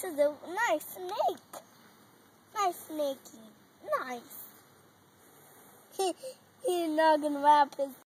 This is a nice snake. Nice snakey. Nice. He's not gonna wrap his